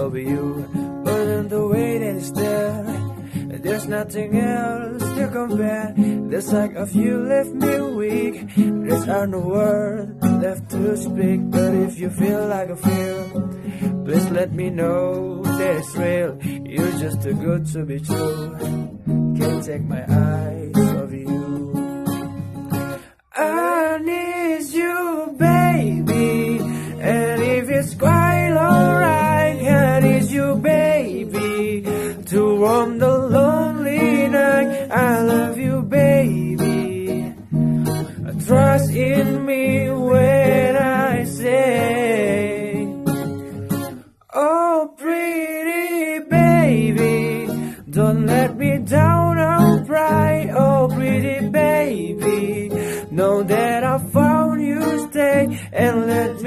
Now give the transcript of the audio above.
of you. But in the it's there, there's nothing else to compare. The sight of you left me weak. There's no words left to speak. But if you feel like I feel, please let me know that it's real. You're just too good to be true. Can't take my eyes Warm the lonely night. I love you, baby. Trust in me when I say, Oh, pretty baby. Don't let me down, I'll cry. Oh, pretty baby. Know that I found you, stay and let